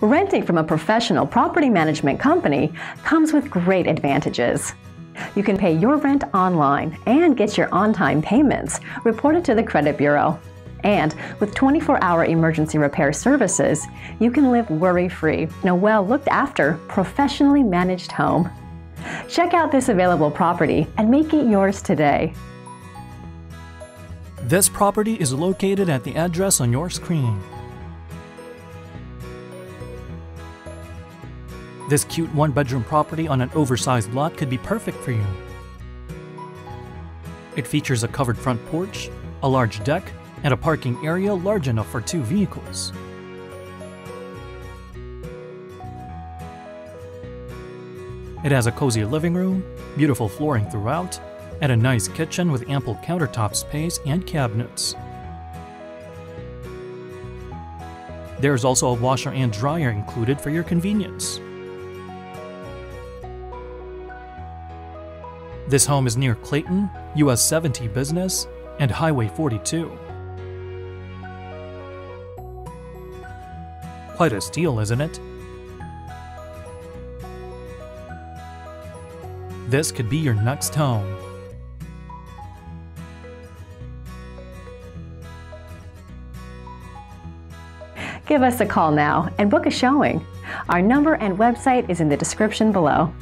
Renting from a professional property management company comes with great advantages. You can pay your rent online and get your on time payments reported to the credit bureau. And with 24 hour emergency repair services, you can live worry free in a well looked after, professionally managed home. Check out this available property and make it yours today. This property is located at the address on your screen. This cute one bedroom property on an oversized lot could be perfect for you. It features a covered front porch, a large deck, and a parking area large enough for two vehicles. It has a cozy living room, beautiful flooring throughout, and a nice kitchen with ample countertop space and cabinets. There's also a washer and dryer included for your convenience. This home is near Clayton, US 70 Business, and Highway 42. Quite a steal, isn't it? This could be your next home. Give us a call now and book a showing. Our number and website is in the description below.